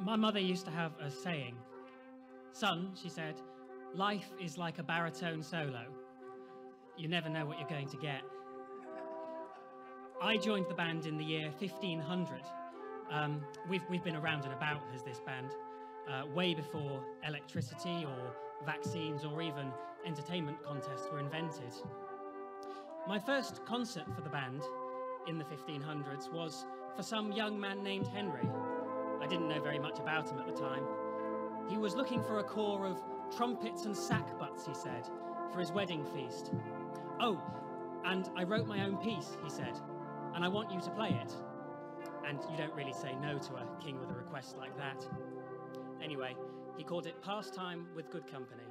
My mother used to have a saying. Son, she said, life is like a baritone solo. You never know what you're going to get. I joined the band in the year 1500. Um, we've, we've been around and about as this band, uh, way before electricity or vaccines or even entertainment contests were invented. My first concert for the band in the 1500s was for some young man named Henry. I didn't know very much about him at the time. He was looking for a corps of trumpets and sackbuts, he said, for his wedding feast. Oh, and I wrote my own piece, he said, and I want you to play it. And you don't really say no to a king with a request like that. Anyway, he called it Pastime with Good Company.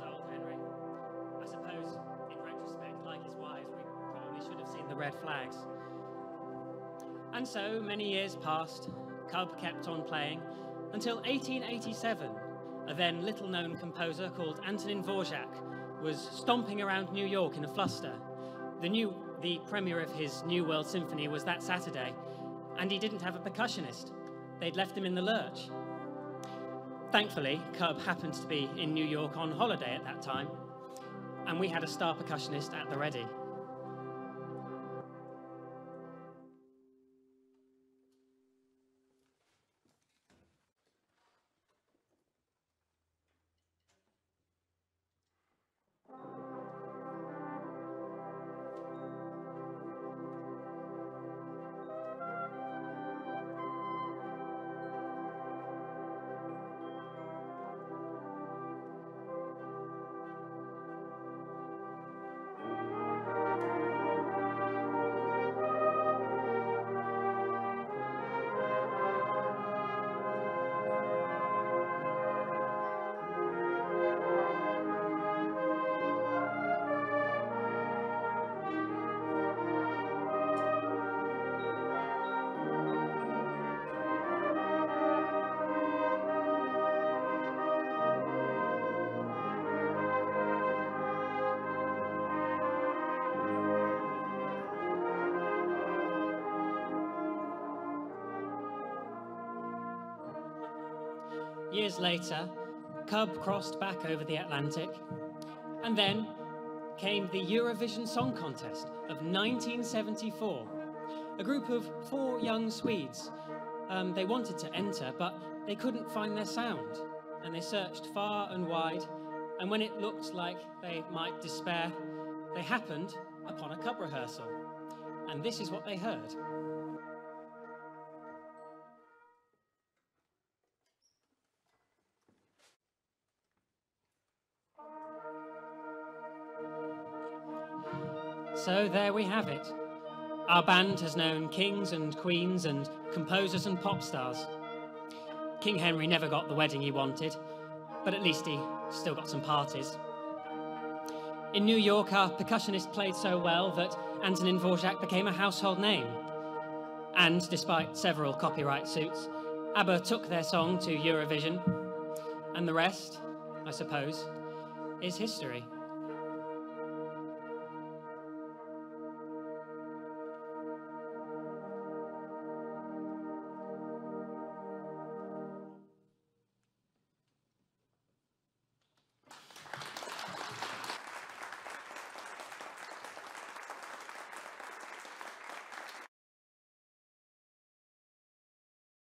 A old Henry. I suppose, in retrospect, like his wives, we probably should have seen the red flags. And so, many years passed, CUBB kept on playing, until 1887, a then little known composer called Antonin Dvorak was stomping around New York in a fluster. The, new, the premiere of his New World Symphony was that Saturday, and he didn't have a percussionist. They'd left him in the lurch. Thankfully, CUBB happened to be in New York on holiday at that time, and we had a star percussionist at the ready. Years later, CUBB crossed back over the Atlantic, and then came the Eurovision Song Contest of 1974. A group of four young Swedes. Um, they wanted to enter, but they couldn't find their sound, and they searched far and wide. And when it looked like they might despair, they happened upon a CUBB rehearsal. And this is what they heard. So there we have it. Our band has known kings and queens and composers and pop stars. King Henry never got the wedding he wanted, but at least he still got some parties. In New York, our percussionist played so well that Antonin Dvorak became a household name. And despite several copyright suits, ABBA took their song to Eurovision. And the rest, I suppose, is history.